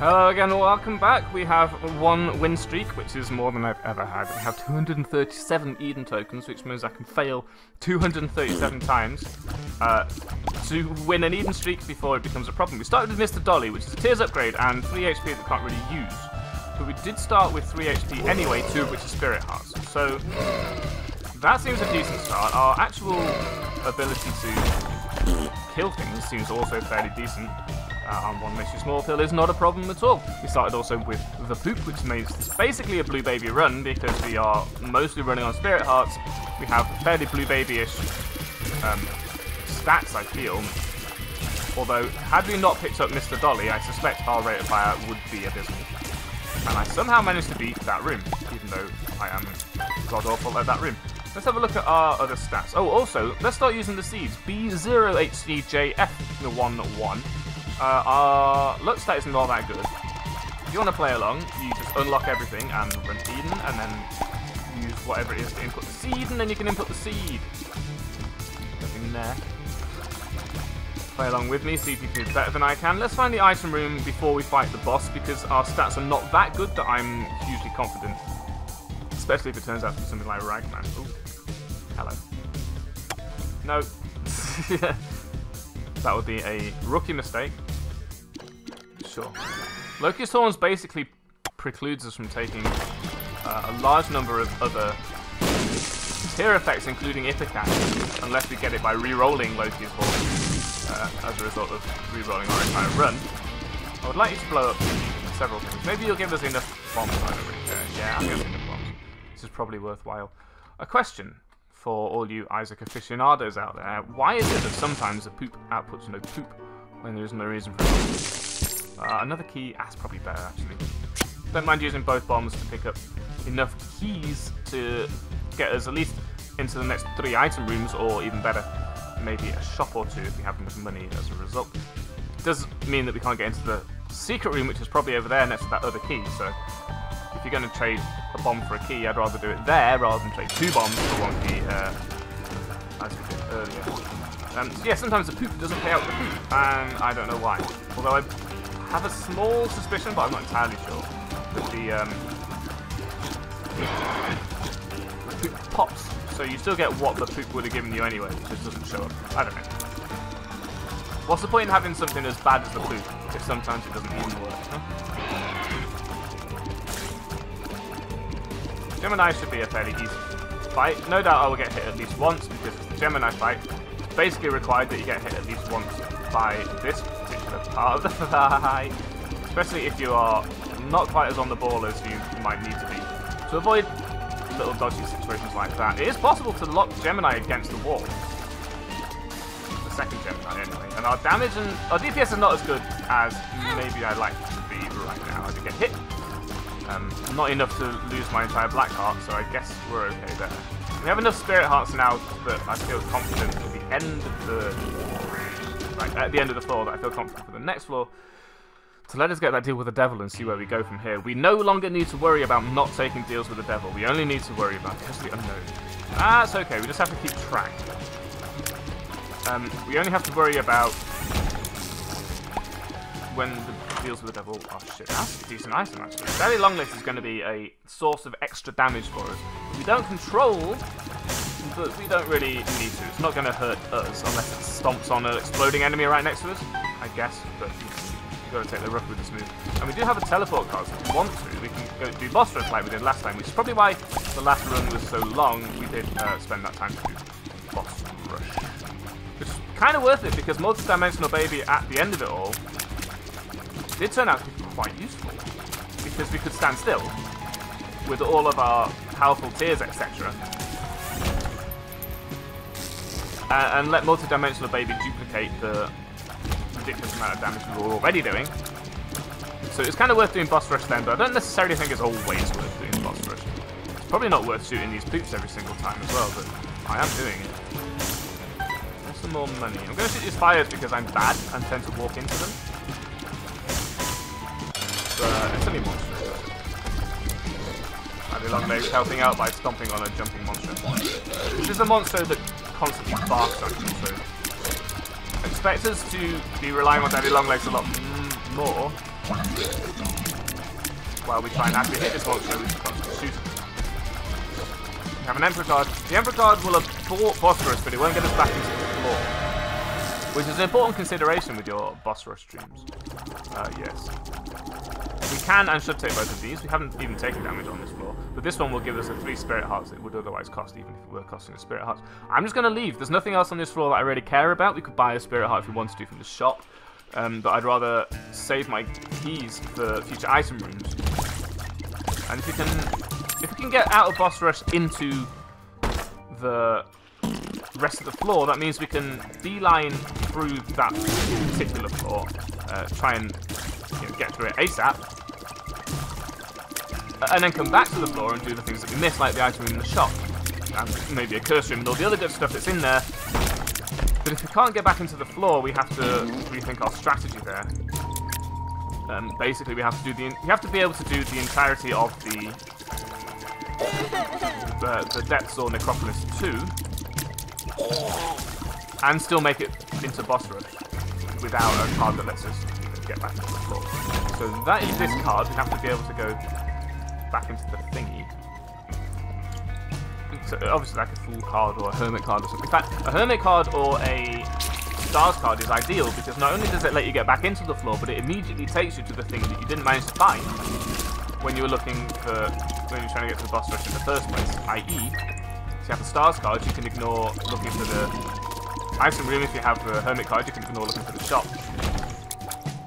Hello again, welcome back. We have one win streak, which is more than I've ever had. We have 237 Eden tokens, which means I can fail 237 times uh, to win an Eden streak before it becomes a problem. We started with Mr. Dolly, which is a Tears upgrade and 3 HP that we can't really use. But we did start with 3 HP anyway, two of which are Spirit Hearts. So that seems a decent start. Our actual ability to kill things seems also fairly decent uh, on one mission small pill is not a problem at all. We started also with the poop, which this basically a blue baby run because we are mostly running on spirit hearts. We have fairly blue babyish um, stats, I feel. Although, had we not picked up Mr. Dolly, I suspect our rate of fire would be abysmal. And I somehow managed to beat that room, even though I am god awful at that room. Let's have a look at our other stats. Oh, also, let's start using the seeds. B0HCJF11 uh, our luck stat is not that good. If you want to play along, you just unlock everything and run to Eden, and then use whatever it is to input the seed, and then you can input the seed. Nothing there. Play along with me, see if you can do better than I can. Let's find the item room before we fight the boss, because our stats are not that good that I'm hugely confident. Especially if it turns out to be something like Ragman. Ooh. Hello. No. that would be a rookie mistake. Sure. Loki's Horns basically precludes us from taking uh, a large number of other tear effects, including Ipecac, unless we get it by re-rolling Loki's Horn uh, as a result of re-rolling our entire run. I would like you to blow up several things. Maybe you'll give us enough bombs, I don't really care. Yeah, give us enough bombs. This is probably worthwhile. A question for all you Isaac aficionados out there. Why is it that sometimes the poop outputs no poop when there is no reason for it? Uh, another key, that's probably better actually. Don't mind using both bombs to pick up enough keys to get us at least into the next three item rooms, or even better, maybe a shop or two if we have enough money as a result. It does mean that we can't get into the secret room, which is probably over there next to that other key, so if you're going to trade a bomb for a key, I'd rather do it there rather than trade two bombs for one key, uh, as we did earlier. Um, yeah, sometimes the poop doesn't pay out the poop, and I don't know why. Although I have a small suspicion, but I'm not entirely sure, that the, um, the poop pops. So you still get what the poop would have given you anyway, it just doesn't show up. I don't know. What's the point in having something as bad as the poop if sometimes it doesn't even work? Huh? Gemini should be a fairly easy fight. No doubt I will get hit at least once because Gemini fight. Basically required that you get hit at least once by this part of the fight, especially if you are not quite as on the ball as you might need to be. To avoid little dodgy situations like that, it is possible to lock Gemini against the wall. The second Gemini, anyway. And our damage and our DPS is not as good as maybe I'd like to be right now. I did get hit. Um, not enough to lose my entire black heart, so I guess we're okay there. We have enough spirit hearts now that I feel confident at the end of the like at the end of the floor that I feel confident for the next floor. So let us get that deal with the devil and see where we go from here. We no longer need to worry about not taking deals with the devil. We only need to worry about the unknown. That's okay. We just have to keep track. Um, we only have to worry about when the deals with the devil. Oh shit, that's a decent item actually. Daddy Longlegs is going to be a source of extra damage for us. we don't control but we don't really need to. It's not going to hurt us unless it stomps on an exploding enemy right next to us, I guess, but you've got to take the rough with the smooth. And we do have a teleport card, so if we want to, we can go do boss rush like we did last time, which is probably why the last run was so long, we did uh, spend that time to do boss rush. Which is kind of worth it, because multi-dimensional baby at the end of it all did turn out to be quite useful, because we could stand still with all of our powerful tears, etc uh, and let multi-dimensional baby duplicate the ridiculous amount of damage we were already doing. So it's kind of worth doing boss rush then, but I don't necessarily think it's always worth doing boss rush. It's probably not worth shooting these poops every single time as well, but I am doing it. There's some more money. I'm going to shoot these fires because I'm bad and tend to walk into them. But it's only monster. Daddy Longlegs helping out by stomping on a jumping monster. This is a monster that constantly barks at you, so expect us to be relying on Daddy Longlegs a lot more while we try and actually hit this monster we can constantly shoot it. We have an Emperor card. The Emperor card will abort rush, but it won't get us back into the floor. Which is an important consideration with your boss rush streams. Uh, yes. We can and should take both of these. We haven't even taken damage on this floor. But this one will give us a three Spirit Hearts it would otherwise cost, even if it were costing us Spirit Hearts. I'm just going to leave. There's nothing else on this floor that I really care about. We could buy a Spirit Heart if we wanted to from the shop. Um, but I'd rather save my keys for future item rooms. And if we can, if we can get out of boss rush into the rest of the floor, that means we can beeline through that particular floor, uh, try and you know, get through it ASAP, and then come back to the floor and do the things that we missed, like the item in the shop, and maybe a curse room and all the other good stuff that's in there, but if we can't get back into the floor, we have to rethink our strategy there. Um, basically, we have to do the we have to be able to do the entirety of the the, the depths or necropolis 2 and still make it into boss rush without a card that lets us get back to the floor. So that is this card. We have to be able to go back into the thingy so obviously like a Fool card or a hermit card or something. In fact, a hermit card or a stars card is ideal because not only does it let you get back into the floor, but it immediately takes you to the thing that you didn't manage to find when you were looking for when you're trying to get to the boss rush in the first place. I.e., if you have the stars card, you can ignore looking for the item room. If you have the hermit card, you can ignore looking for the shop.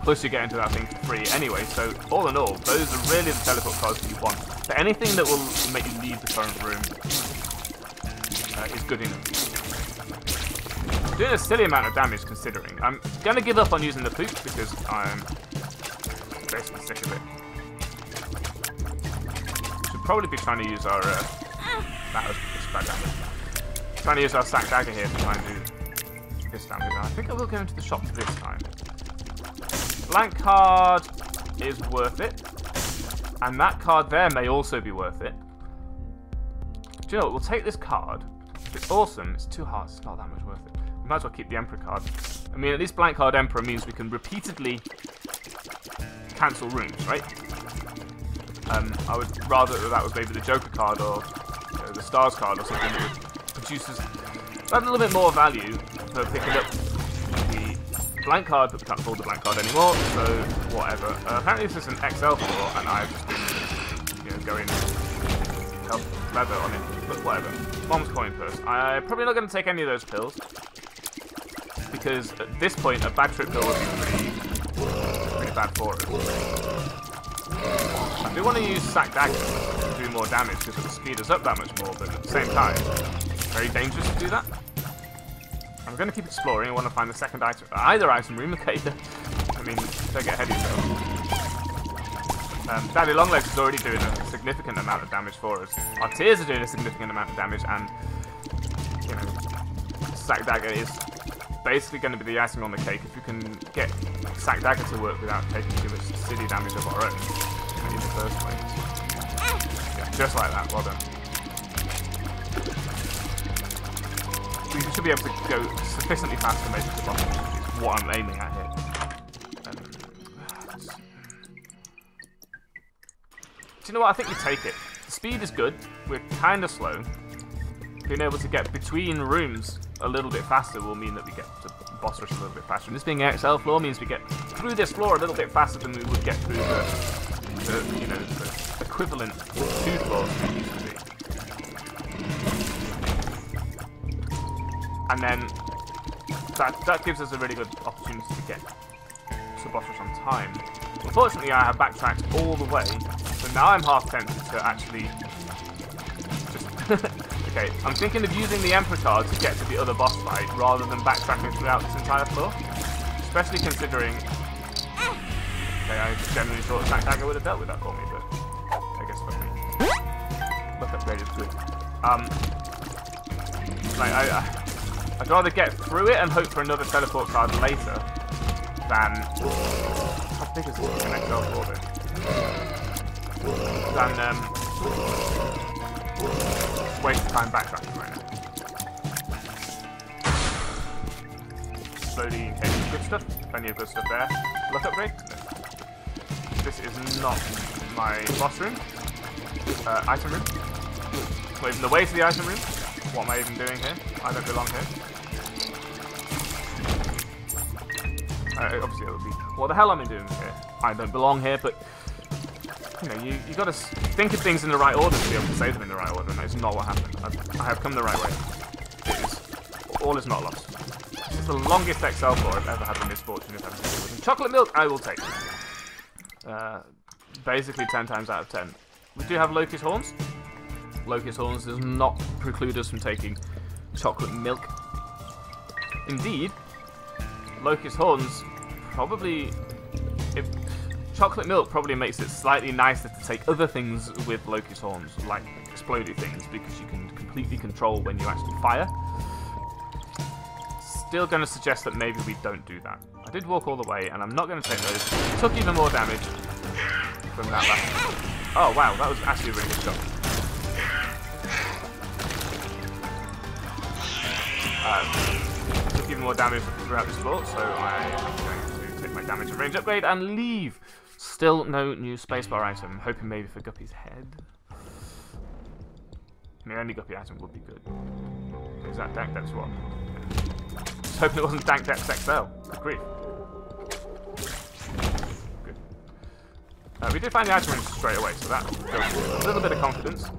Plus, you get into that thing for free anyway. So, all in all, those are really the teleport cards that you want. But anything that will make you leave the current room, uh, is good enough. Doing a silly amount of damage considering. I'm going to give up on using the poop because I'm basically sick of it. Should probably be trying to use our... Uh, that was bad damage. Trying to use our sack dagger here to try and do this damage. I think I will go into the shop this time. Blank card is worth it. And that card there may also be worth it. Do you know what? We'll take this card it's awesome, it's two hearts, it's not that much worth it. We might as well keep the Emperor card. I mean, at least blank card Emperor means we can repeatedly cancel rooms, right? Um, I would rather that, was maybe the Joker card or you know, the Stars card or something that produces a little bit more value for picking up blank card, but we can't afford the blank card anymore, so whatever. Uh, apparently this is an XL floor, and I've just been, you know, going help leather on it, but whatever. Bomb's coin first. I'm probably not going to take any of those pills. Because at this point, a bad trip pill would be pretty, pretty bad for us. I do want to use Sack Dagger to do more damage because it will speed us up that much more, but at the same time, very dangerous to do that. I'm going to keep exploring. I want to find the second item, either item room. Okay, I mean, don't get of yourself. Um, Daddy Longlegs is already doing a significant amount of damage for us. Our tears are doing a significant amount of damage, and you know, Sack Dagger is basically going to be the icing on the cake if we can get Sack Dagger to work without taking too much silly damage of our own in the first place. Yeah, just like that. Well done. We should be able to go sufficiently fast to make the bottom, is what I'm aiming at here. Um, Do you know what? I think we take it. The speed is good. We're kind of slow. Being able to get between rooms a little bit faster will mean that we get to boss rush a little bit faster. And this being XL floor means we get through this floor a little bit faster than we would get through the, the you know, the equivalent two be. And then that that gives us a really good opportunity to get to boss rush on time. Unfortunately, I have backtracked all the way so now I'm half tempted to actually... Just okay, I'm thinking of using the Emperor card to get to the other boss fight rather than backtracking throughout this entire floor. Especially considering... Okay, I generally thought Sack Dagger would have dealt with that for me, but I guess for me. Look good. Um, like, I, I, I'd rather get through it and hope for another teleport card later than... How big is this XL orbit? than um, waste time backtracking right now. Slowly encasing good stuff, plenty of good stuff there. Luck upgrade? This is not my boss room. Uh, item room. Not even the way to the item room. What am I even doing here? I don't belong here. Uh, obviously, it would be, what the hell am I doing here? I don't belong here, but you know, you, you got to think of things in the right order to be able to say them in the right order, and that's not what happened. I've, I have come the right way. It is, all is not lost. This is the longest XL floor I've ever had the misfortune of having to deal with. Chocolate milk, I will take. Uh, basically 10 times out of 10. We do have Loki's Horns. Loki's Horns does not preclude us from taking chocolate milk. Indeed, Loki's Horns probably... If, chocolate milk probably makes it slightly nicer to take other things with Loki's Horns, like exploded things, because you can completely control when you actually fire. Still going to suggest that maybe we don't do that. I did walk all the way, and I'm not going to take those. Took even more damage from that last... Oh, wow, that was actually a really good shot. Um, took even more damage throughout this floor, so I my damage and range upgrade and leave. Still no new spacebar item. Hoping maybe for Guppy's head. Mean, any Guppy item would be good. Is that Dank Depths one? Just hoping it wasn't Dank Depths XL. Good grief. Uh, we did find the item room straight away, so that builds a little bit of confidence.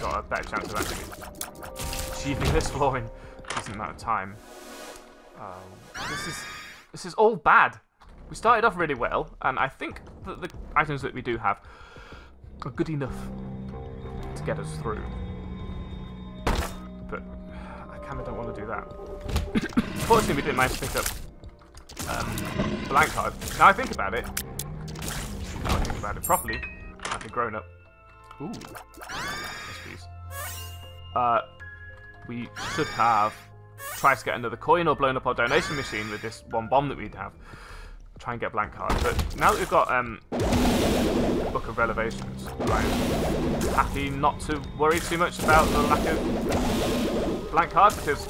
Got a better chance of actually achieving this floor in a decent amount of time. Um, this is this is all bad. We started off really well, and I think that the items that we do have are good enough to get us through. But I kind of don't want to do that. Fortunately, we didn't manage to pick up um, blank card. Now I think about it. Now I think about it properly, like a grown up. Ooh. Uh, we should have tried to get another coin or blown up our donation machine with this one bomb that we'd have try and get blank card. But now that we've got um, Book of Revelations, I'm happy not to worry too much about the lack of blank card because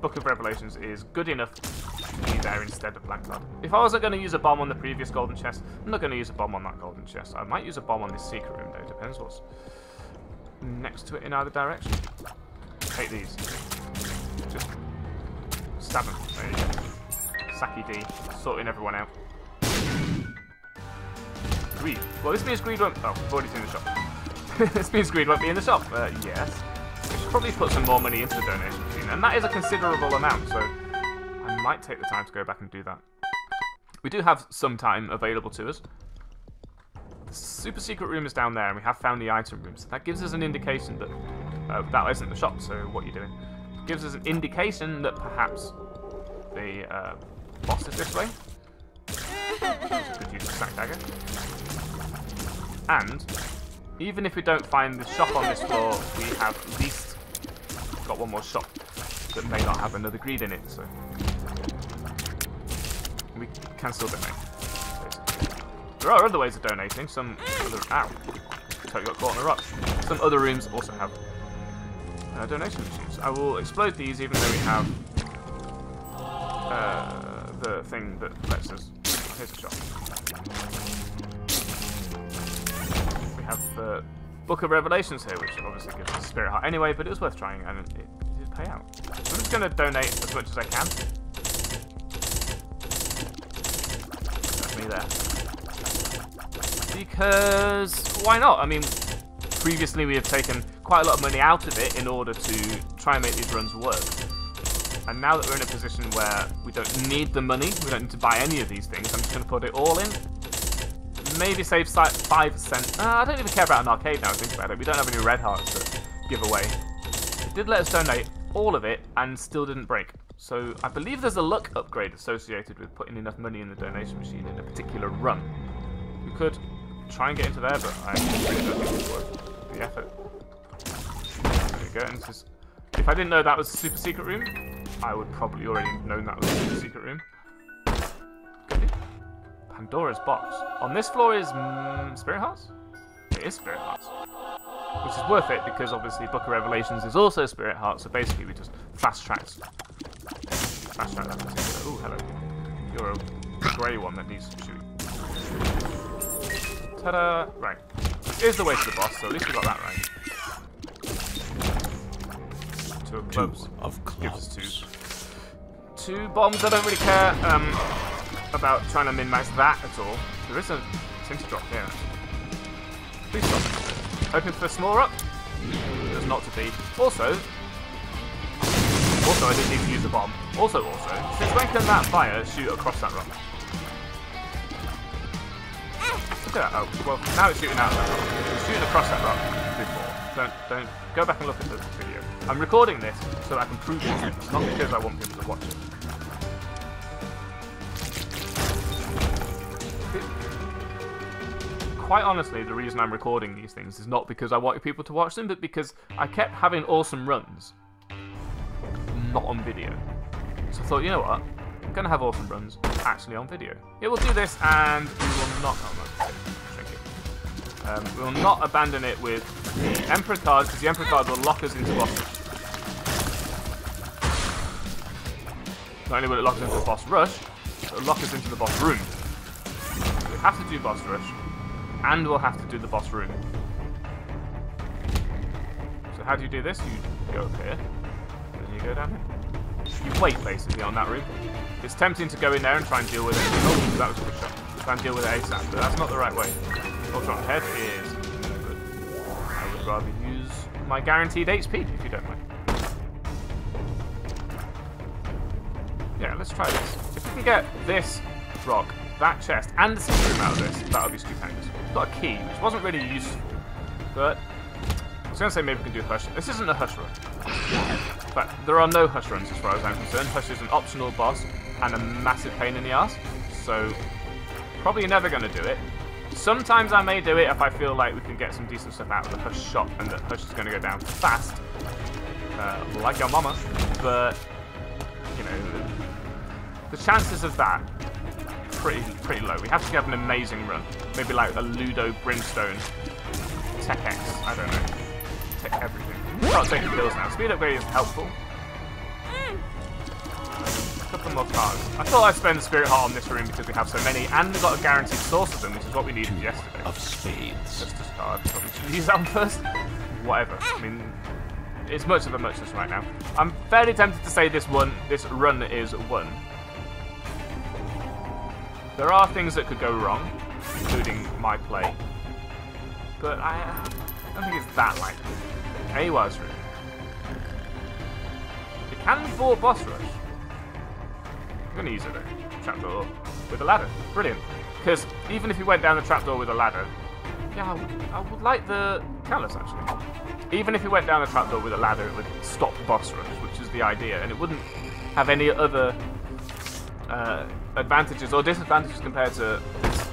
Book of Revelations is good enough to be there instead of blank card. If I wasn't going to use a bomb on the previous golden chest, I'm not going to use a bomb on that golden chest. I might use a bomb on this secret room though, depends what's next to it in either direction. Take these. Stab go. Saki D, sorting everyone out. Greed. Well, this means Greed won't... Oh, we've already seen the shop. this means Greed won't be in the shop. Uh, yes. We should probably put some more money into the donation machine, and that is a considerable amount, so I might take the time to go back and do that. We do have some time available to us. The super secret room is down there, and we have found the item room, so that gives us an indication that uh, that isn't the shop, so what are you doing? Gives us an indication that perhaps the uh, boss is this way. Could use a sack dagger. And, even if we don't find the shop on this floor, we have at least got one more shop that may not have another greed in it, so we can still donate. There are other ways of donating, some other... Ow! Totally got caught on the rocks. Some other rooms also have uh, donation machines. I will explode these even though we have uh, the thing that lets us... Here's a shot. We have the Book of Revelations here, which obviously gives us Spirit Heart anyway, but it was worth trying, and it, it did pay out. I'm just going to donate as much as I can. That's me there. Because, why not? I mean, previously we have taken quite a lot of money out of it in order to try and make these runs work. And now that we're in a position where we don't need the money, we don't need to buy any of these things, I'm just going to put it all in. Maybe save 5%. Uh, I don't even care about an arcade now, think about it. We don't have any red hearts to give away. It did let us donate all of it and still didn't break. So I believe there's a luck upgrade associated with putting enough money in the donation machine in a particular run. We could try and get into there, but I really don't think it's worth the effort. There we go. And if I didn't know that was a super secret room, I would probably already have known that was a super secret room. Pandora's box. On this floor is mm, Spirit Hearts? It is Spirit Hearts. Which is worth it because obviously Book of Revelations is also Spirit Hearts, so basically we just fast tracked. Fast track that particular. Ooh, hello. You're a grey one that needs shooting. Ta-da! Right. Here's the way to the boss, so at least we got that right. Two of clubs. Two of Gives us clubs. two. Two bombs. I don't really care um, about trying to min-max that at all. There is a Tinter drop here. Please stop. Hoping for a small rock. There's not to be. Also, also I didn't need to use a bomb. Also, also, since when can that fire shoot across that rock? At. Oh, well, now it's shooting out that rock. It was shooting across that rock before. Don't, don't, go back and look at the video. I'm recording this so that I can prove things, not because I want people to watch it. Quite honestly, the reason I'm recording these things is not because I wanted people to watch them, but because I kept having awesome runs, not on video. So I thought, you know what? I'm gonna have awesome runs actually on video. Yeah, we'll do this, and we will not. It. Um, we will not abandon it with Emperor card because the Emperor card will lock us into boss rush. Not only will it lock us into the boss rush, it will lock us into the boss room. We have to do boss rush, and we'll have to do the boss room. So how do you do this? You go up here, then you go down here. You wait basically on that room. It's tempting to go in there and try and deal with it. Oh, that was a good shot. Try and deal with it ASAP, but that's not the right way. Ultron head is. I would rather use my guaranteed HP if you don't mind. Yeah, let's try this. If we can get this rock, that chest, and the secret room out of this, that would be stupendous. Got a key, which wasn't really useful, but I was going to say maybe we can do Hush. This isn't a Hush run. But there are no Hush runs as far as I'm concerned. Hush is an optional boss and a massive pain in the ass, so probably never going to do it. Sometimes I may do it if I feel like we can get some decent stuff out of the Hush shop and that Hush is going to go down fast, uh, like your mama, but, you know, the chances of that pretty pretty low. We have to have an amazing run. Maybe like a Ludo Brimstone Tech X. I don't know. Tech everything. Start taking pills now. Speed upgrade is helpful. A couple more cards. I thought I'd spend the Spirit Heart on this room because we have so many, and we got a guaranteed source of them, which is what we needed yesterday. Of spades. Let's discard. Should use that one first. Whatever. I mean, it's much of a muchness right now. I'm fairly tempted to say this one, this run is one. There are things that could go wrong, including my play, but I, uh, don't think it's that likely. Awa's room. It can for boss rush. Gonna use it though. Trapdoor with a ladder. Brilliant. Because even if you went down the trapdoor with a ladder, yeah, I would, I would like the callus actually. Even if you went down the trapdoor with a ladder, it would stop boss rush, which is the idea, and it wouldn't have any other uh, advantages or disadvantages compared to this,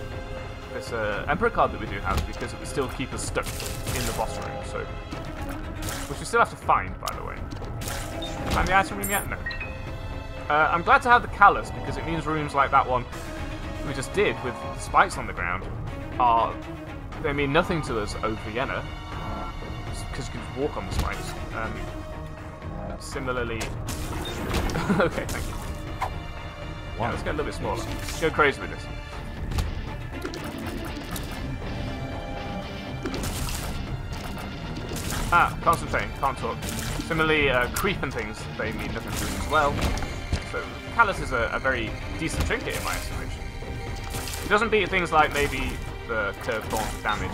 this uh, Emperor card that we do have, because it would still keep us stuck in the boss room. So, which we still have to find, by the way. Find the item room yet? No. Uh, I'm glad to have the callus because it means rooms like that one we just did with spikes on the ground are they mean nothing to us over Vienna because you can walk on the spikes. Um, similarly, okay, thank you. Yeah, let's get a little bit smaller. Let's go crazy with this. Ah, concentrating, can't talk. Similarly, uh, creep and things, they mean nothing to us as well. So, Callus is a, a very decent trinket in my estimation. It doesn't beat things like maybe the Curved Horn damage.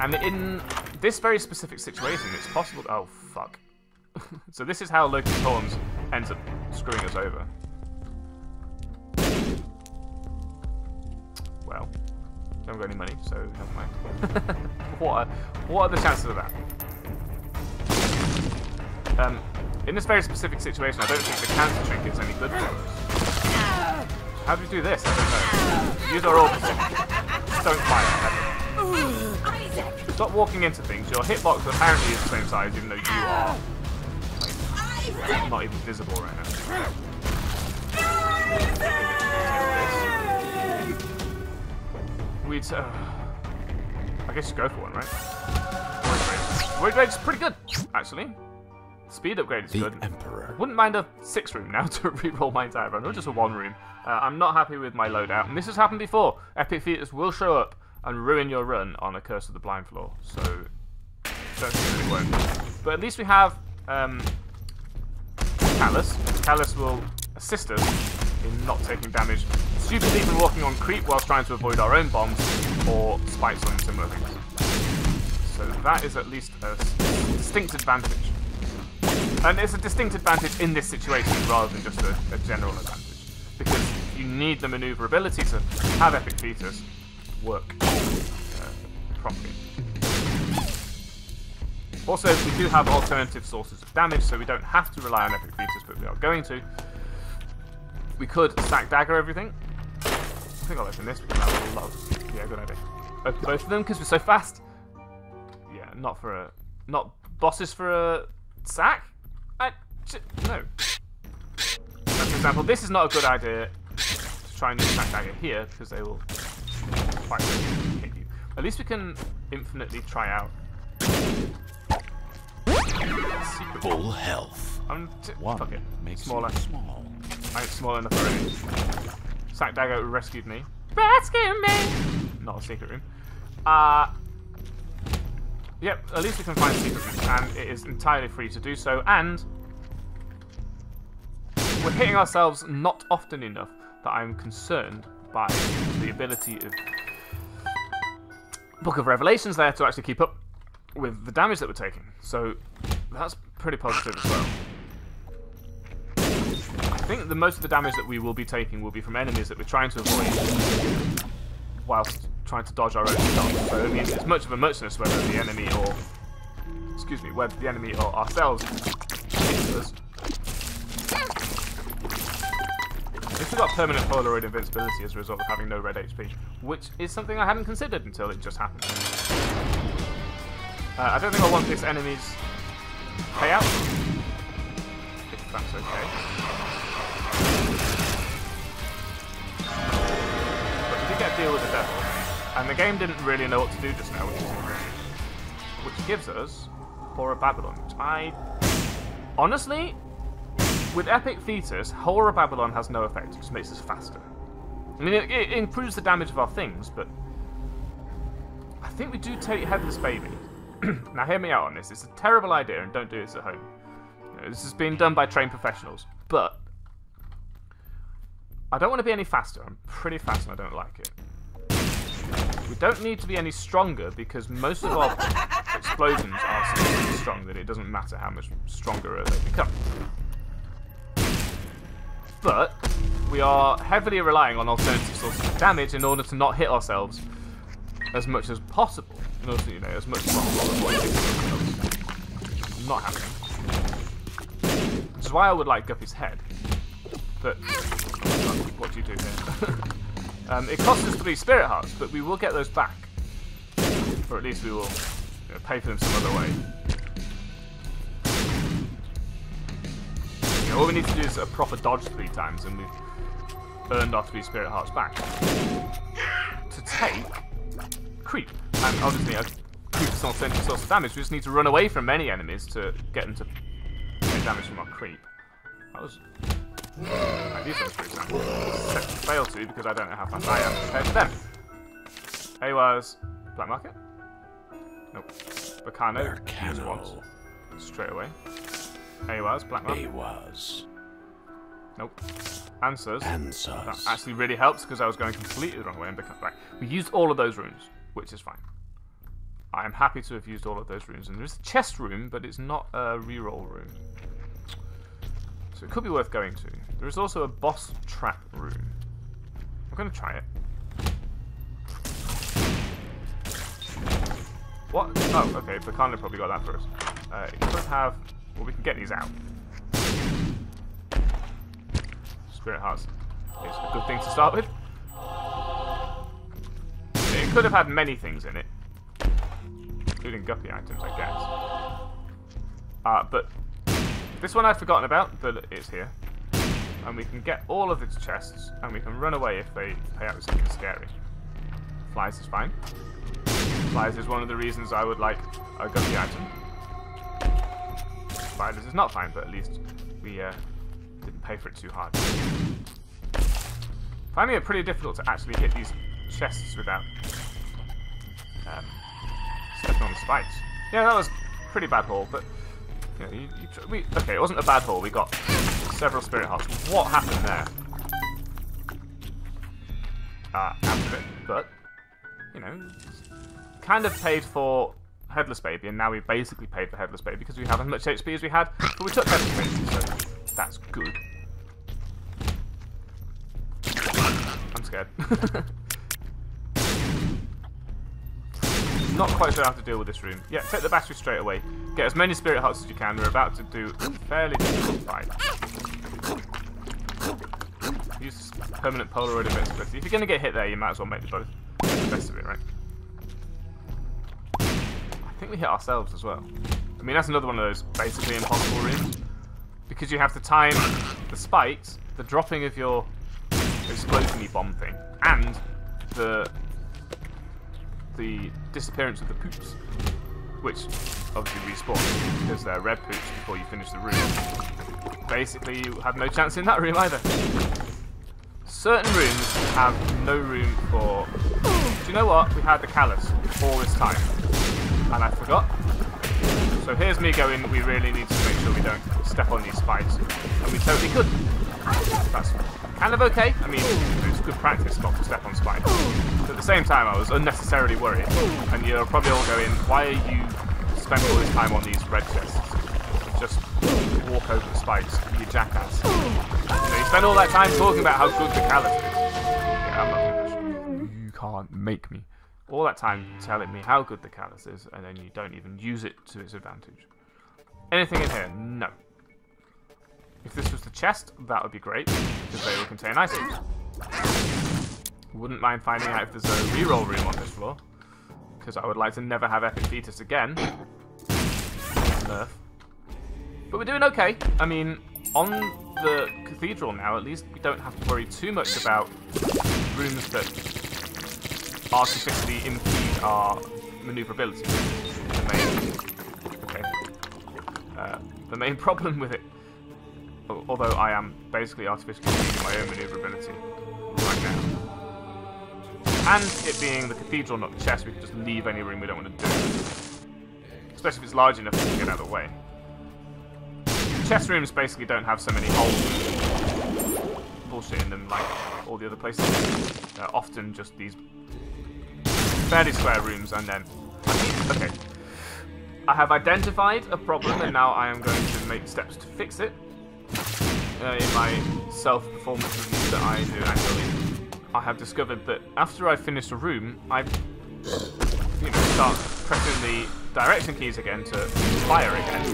And in this very specific situation, it's possible. Oh, fuck. so, this is how Loki's Horns ends up screwing us over. Well, don't got any money, so never mind. what, are, what are the chances of that? Um, in this very specific situation, I don't think the cancer trinket's any good for us. How do we do this? I don't know. Use our orbs. Don't fire ever. Stop walking into things. Your hitbox apparently is the same size, even though you are like, not even visible right now. We'd, uh, I guess you go for one, right? Void Rage's pretty good, actually. Speed upgrade is The good. Emperor. Wouldn't mind a six room now to re-roll my entire run, or just a one room. Uh, I'm not happy with my loadout, and this has happened before. Epic Fetus will show up and ruin your run on a Curse of the Blind Floor. So, don't think it won't. But at least we have um, Callus. Callus will assist us in not taking damage stupidly from walking on creep whilst trying to avoid our own bombs or spikes on similar things. So that is at least a distinct advantage. And it's a distinct advantage in this situation rather than just a, a general advantage. Because you need the maneuverability to have Epic Fetus work uh, properly. Also, we do have alternative sources of damage, so we don't have to rely on Epic Fetus, but we are going to. We could sack dagger everything. I think I'll open this because I will love. Yeah, good idea. Open both of them because we're so fast. Yeah, not for a, not bosses for a sack. I no. for example, this is not a good idea to try and use sack dagger here because they will quite hit you. At least we can infinitely try out Full health. I'm One fuck it. makes Smaller. small. I ain't small enough already. Sack Dagger rescued me. Rescue me! Not a secret room. Uh, yep, at least we can find secret rooms, and it is entirely free to do so, and we're hitting ourselves not often enough that I'm concerned by the ability of Book of Revelations there to actually keep up with the damage that we're taking. So that's pretty positive as well. I think the most of the damage that we will be taking will be from enemies that we're trying to avoid whilst trying to dodge our own shots. So mean, it's much of a muchness whether the enemy or excuse me, whether the enemy or ourselves hits us. We got permanent Polaroid invincibility as a result of having no red HP, which is something I hadn't considered until it just happened. Uh, I don't think I want this enemy's payout, if that's okay. But we did get a deal with the devil, and the game didn't really know what to do just now, which. Which gives us Whore of Babylon, which I... Honestly, with Epic Fetus, Whore of Babylon has no effect, it just makes us faster. I mean, it, it improves the damage of our things, but... I think we do take Headless Baby. now, hear me out on this. It's a terrible idea, and don't do this at home. You know, this is being done by trained professionals, but I don't want to be any faster. I'm pretty fast, and I don't like it. We don't need to be any stronger because most of our explosions are so strong that it doesn't matter how much stronger they become. But we are heavily relying on alternative sources of damage in order to not hit ourselves as much as possible. In order to, you know, as much as possible. Not happening. Which is why I would like Guppy's head. But what do you do here? um, it costs us three spirit hearts, but we will get those back. Or at least we will you know, pay for them some other way. You know, all we need to do is a proper dodge three times, and we've earned our three spirit hearts back. To take creep, and obviously a creep is not essential source of damage. We just need to run away from many enemies to get them to take damage from our creep. That was like, these ones, for example, to fail to because I don't know how fast I am compared to them. Hey, was black market? Nope. Bacano. Once. Straight away. Hey, was black market? was. Nope. Answers. Answers. That actually really helps because I was going completely the wrong way and become back. We used all of those runes, which is fine. I am happy to have used all of those runes. And there's a chest room, but it's not a reroll room. So it could be worth going to. There is also a boss trap room. I'm going to try it. What? Oh, okay. Bacana probably got that first. Uh, it could have... Well, we can get these out. Spirit Hearts It's a good thing to start with. It could have had many things in it. Including guppy items, I guess. Uh, but this one I'd forgotten about, but it's here. And we can get all of its chests, and we can run away if they pay out with something scary. Flies is fine. Flies is one of the reasons I would like a guppy item. Spiders is not fine, but at least we uh, didn't pay for it too hard. Finding it pretty difficult to actually hit these chests without um, stepping on the spikes. Yeah, that was pretty bad haul, but know, you, you we, okay, it wasn't a bad haul. We got several spirit hearts. What happened there? Uh, but you know, kind of paid for Headless Baby, and now we've basically paid for Headless Baby because we have as much HP as we had, but we took Headless Baby, so that's good. I'm scared. Not quite sure how to deal with this room. Yeah, take the battery straight away. Get as many spirit hearts as you can. We're about to do a fairly difficult fight. Use permanent Polaroid invincibility. If you're going to get hit there, you might as well make the best of it, right? I think we hit ourselves as well. I mean, that's another one of those basically impossible rooms. Because you have to time the spikes, the dropping of your explosion bomb thing, and the the disappearance of the poops, which obviously respawn because they're red poops before you finish the room. Basically, you have no chance in that room either. Certain rooms have no room for... Do you know what? We had the callus all this time, and I forgot. So here's me going, we really need to make sure we don't step on these spikes, and we totally could. That's kind of okay. I mean, it's good practice not to step on spikes. But at the same time, I was unnecessarily worried. And you're probably all going, why are you spending all this time on these red chests? Just walk over the spikes, you jackass. You, know, you spend all that time talking about how good the callus is. Yeah, I'm. You can't make me. All that time telling me how good the callus is, and then you don't even use it to its advantage. Anything in here? No. If this was the chest, that would be great, because they will contain items. Wouldn't mind finding out if there's a reroll room on this floor, because I would like to never have Epic Fetus again. Nerf. But we're doing okay. I mean, on the cathedral now, at least, we don't have to worry too much about rooms that artificially impede our maneuverability. The main, okay. Uh, the main problem with it although I am basically artificially impeding my own maneuverability right now. And it being the cathedral, not the chest, we can just leave any room we don't want to do. Especially if it's large enough to get out of the way. Chest rooms basically don't have so many holes bullshit in them like all the other places. They're often just these fairly square rooms and then... Okay. I have identified a problem and now I am going to make steps to fix it uh, in my self-performance review that I do annually, I have discovered that after I finish a room, I you know, start pressing the direction keys again to fire again.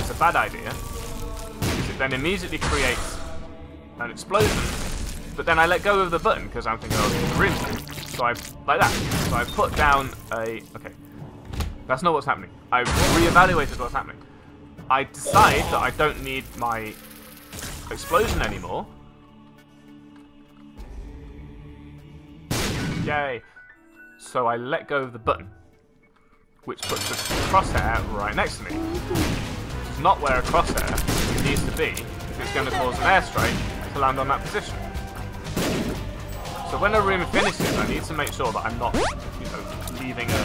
It's a bad idea, it then immediately creates an explosion, but then I let go of the button because I'm thinking, oh, the room. So I, like that. So I put down a, okay, that's not what's happening. I re-evaluated what's happening. I decide that I don't need my explosion anymore. Yay. So I let go of the button, which puts the crosshair right next to me. Is not where a crosshair needs to be if it's going to cause an airstrike to land on that position. So when a room finishes, I need to make sure that I'm not, you know, leaving a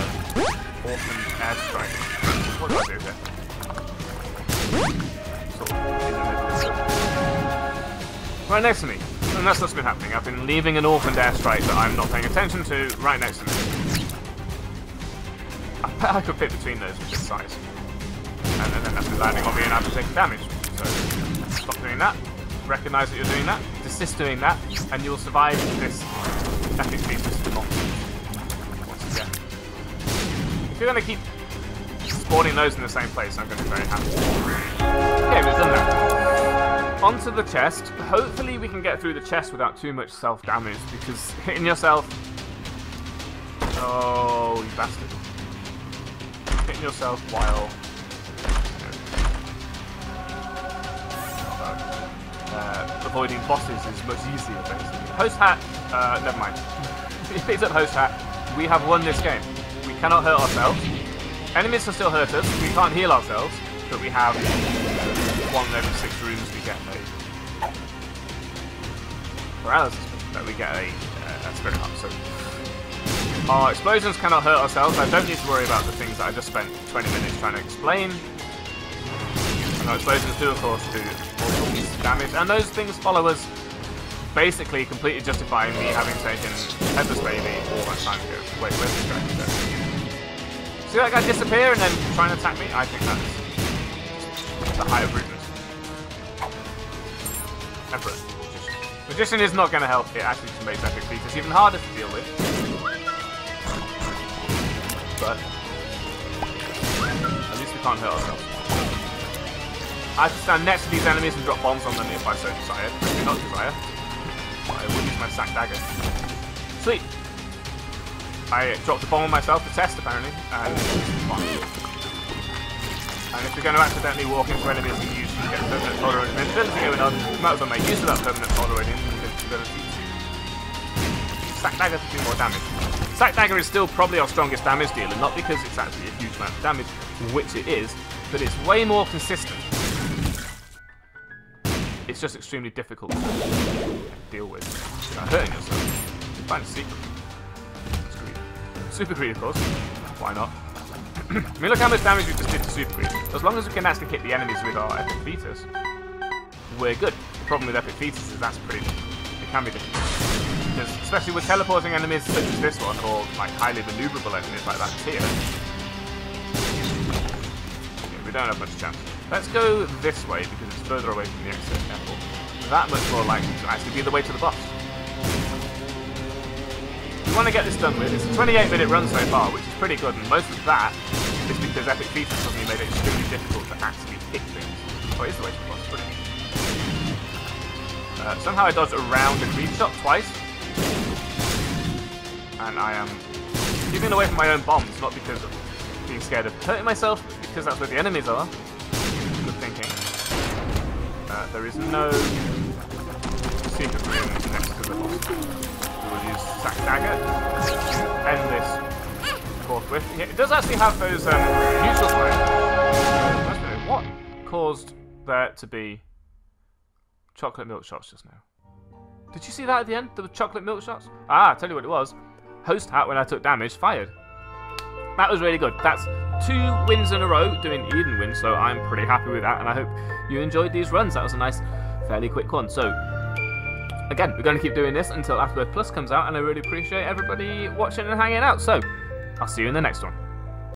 orphan airstrike. What do I do here? Right next to me. And that's what's been happening. I've been leaving an orphaned airstrike that I'm not paying attention to right next to me. I bet I could fit between those with this size. And then that's been landing on me and I've been taking damage. So stop doing that. Recognize that you're doing that. Desist doing that. And you'll survive this epic once again. If you're going to keep spawning those in the same place, I'm going to be very happy. Okay, we've done that. Onto the chest. Hopefully we can get through the chest without too much self-damage, because hitting yourself... Oh, you bastard. Hitting yourself while... Uh, avoiding bosses is much easier, basically. Host hat, uh, never mind. you picked up host hat, we have won this game. We cannot hurt ourselves. Enemies can still hurt us, we can't heal ourselves, but we have one of every six rooms we get a paralysis, that we get a, uh, a spirit heart, so Our explosions cannot hurt ourselves. I don't need to worry about the things that I just spent 20 minutes trying to explain. And our explosions do, of course, do all sorts of damage. And those things follow us, basically completely justifying me having taken Pepper's Baby all that time ago. Wait, where's this guy? See that guy disappear and then try and attack me? I think that's the higher rudeness. Emperor. Magician is not going to help. It actually just makes Epic Fetus even harder to deal with. But at least we can't hurt ourselves. I have to stand next to these enemies and drop bombs on them if I so desire. I do not desire. I will use my sack dagger. Sweet. I dropped a bomb on myself to test apparently, and. And if you're going to accidentally walk into enemies and use get permanent tolerant invincibility going on, you might as well make use of that permanent tolerant invincibility to Sack Dagger to do more damage. Sack Dagger is still probably our strongest damage dealer, not because it's actually a huge amount of damage, which it is, but it's way more consistent. It's just extremely difficult to deal with without hurting yourself. Find a secret. Super Greed, of course. Why not? I mean, look how much damage we just did to Super Greed. As long as we can actually hit the enemies with our Epic Fetus, we're good. The problem with Epic Fetus is that's pretty... It can be difficult. Because, especially with teleporting enemies such as this one, or like highly maneuverable enemies like that here, we don't have much chance. Let's go this way because it's further away from the exit temple. That much more likely to actually be the way to the boss. We want to get this done with. It's a 28 minute run so far, which is pretty good, and most of that is because Epic Fetus suddenly made it extremely difficult to actually pick things. Oh, it is the way to the boss, brilliant. Uh, somehow I around a creep shot twice. And I am keeping away from my own bombs, not because of being scared of hurting myself, because that's where the enemies are. Good thinking. Uh, there is no secret room next to the boss. Use Sack Dagger. End this forthwith. Yeah, it does actually have those um, neutral spikes. What caused there to be chocolate milk shots just now? Did you see that at the end? The chocolate milk shots? Ah, I'll tell you what it was. Host hat when I took damage, fired. That was really good. That's two wins in a row doing Eden wins, so I'm pretty happy with that, and I hope you enjoyed these runs. That was a nice, fairly quick one. So, again, we're going to keep doing this until Afterbirth Plus comes out, and I really appreciate everybody watching and hanging out. So, I'll see you in the next one.